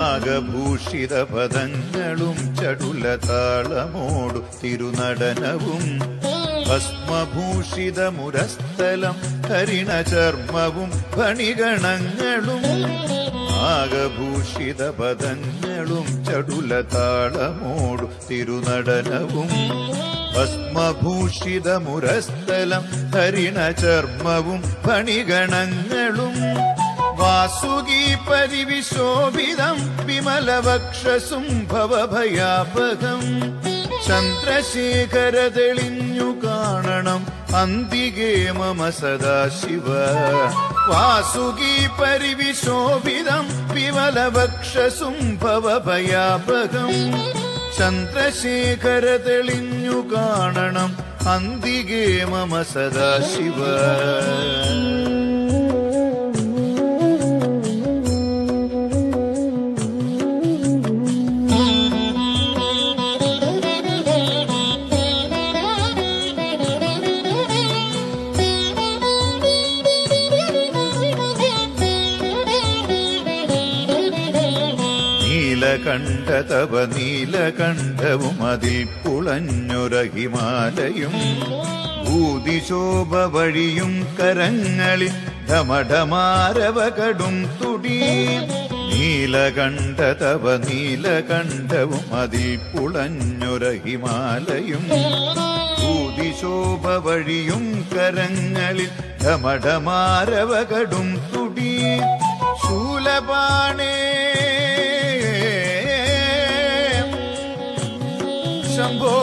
നാഗഭൂഷിത പദങ്ങളും ചടുല താളമോടു തിരുനടനവും ഭസ്മഭൂഷിത മുരസ്ഥലം ഹരിണ ചർമ്മവും ഫണിഗണങ്ങളും ആകഭൂഷിത പദങ്ങളും ചടുല താളമോടു തിരുനടനവും ഭസ്മഭൂഷിത മുരസ്ഥലം ഹരിണ ചർമ്മവും ഫണിഗണങ്ങളും വാസുകി പരിവിശോഭിതം വിമലവക്ഷസും ഭവഭയാപകം. ചന്ദ്രശേഖര തെളിഞ്ഞു കാണണം അന്തികേ മമ സദാശിവ. വാസുകി പരിവിശോഭിതം വിമലവക്ഷസും ഭവഭയാപകം. ചന്ദ്രശേഖര തെളിഞ്ഞു കാണണം അന്തികേ മമ സദാശിവ. നീലകണ്ഠ തവ നീലകണ്ഠവും അതിൽ പുളഞ്ഞൊര ഹിമാലയും ഭൂതിശോഭ വഴിയും കരങ്ങളിൽ ധമഠമാരവ കടും തുടി. നീലകണ്ഠ തവ നീലകണ്ഠവും അതിൽ പുളഞ്ഞൊര ഹിമാലയും ഭൂതിശോഭ വഴിയും കരങ്ങളിൽ ധമഠമാരവ കടും തുടി. ശൂലപാണേ ശംഭോ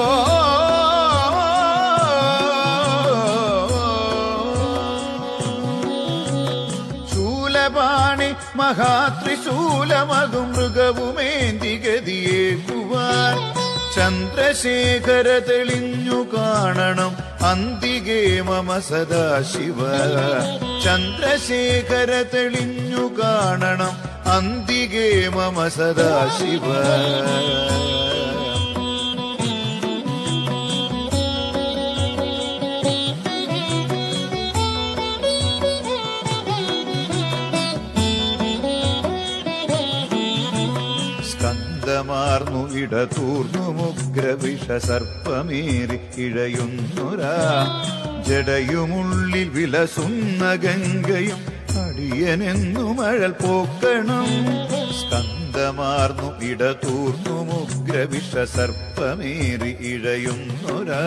ശൂലപാണി മഹാത്രിശൂലമകും മൃഗവുമേന്തി ഗതിയേക്കുവാൻ ചന്ദ്രശേഖര തെളിഞ്ഞു കാണണം അന്തികേ മമ സദാശിവ. ചന്ദ്രശേഖര തെളിഞ്ഞു കാണണം അന്തികേ മമ സദാശിവ. സ്കന്ദമാർന്നു ഇടതൂർന്നു മുഗ്രവിഷ സർപ്പമേറി ഇഴയുന്നൊരാ. ജടയുമുള്ളിൽ വിലസുന്ന ഗംഗയും അടിയനെന്നു മഴൽ പോക്കണം. സ്കന്ദമാർന്നു ഇടതൂർന്നു മുഗ്രവിഷ സർപ്പമേറി ഇഴയുന്നൊരാ.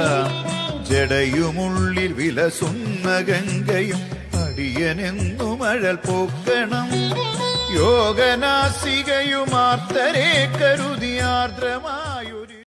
ജടയുമുള്ളിൽ വിലസുന്ന ഗംഗയും അടിയനെന്നു മഴൽ പോക്കണം. യോഗനാസികയുമാർത്തരെ കരുതിയാർദ്രമായു.